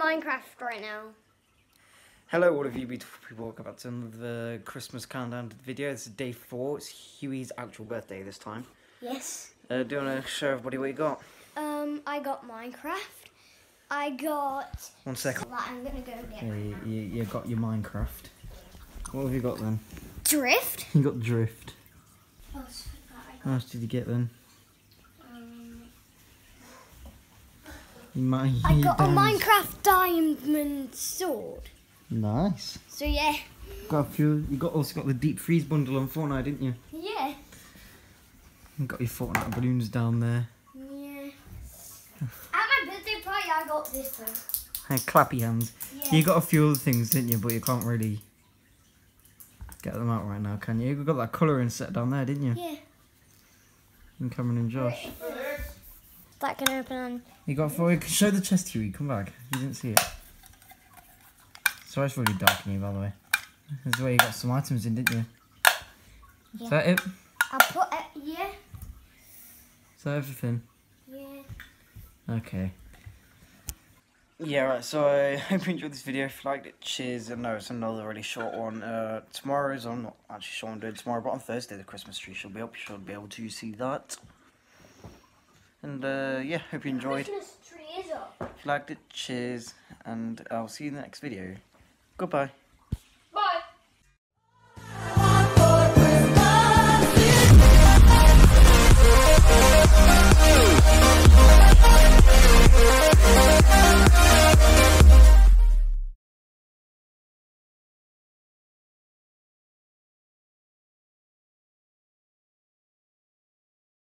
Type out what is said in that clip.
Minecraft right now. Hello, all of you beautiful people. Welcome back to another Christmas countdown video. This is day four. It's Hughie's actual birthday this time. Yes. Uh, do you want to show everybody what you got? Um, I got Minecraft. I got. One second. I'm gonna go get Yeah, you, you, you got your Minecraft. What have you got then? Drift. You got Drift. Oh, What else did you get then? got, um, Might, I got a. Minecraft diamond sword. Nice. So yeah. Got a few. You got also got the deep freeze bundle on Fortnite, didn't you? Yeah. You got your Fortnite balloons down there. Yeah. At my birthday party, I got this. And clappy hands. Yeah. You got a few other things, didn't you? But you can't really get them out right now, can you? You got that colouring set down there, didn't you? Yeah. And Cameron and Josh. That can open on. You got four. Show the chest, Hughie. Come back. You didn't see it. Sorry, it's really dark in here, by the way. This is where you got some items in, didn't you? Is that it? I put it. Yeah. Is that everything? Yeah. Okay. Yeah, right, so I hope you enjoyed this video. If you liked it, cheers. And no, it's another really short one. Uh, tomorrow's, I'm not actually sure I'm doing tomorrow, but on Thursday the Christmas tree should be up. You should be able to see that. And uh, yeah, hope you enjoyed. Christmas tree is up. If you liked it, cheers. And I'll see you in the next video. Goodbye.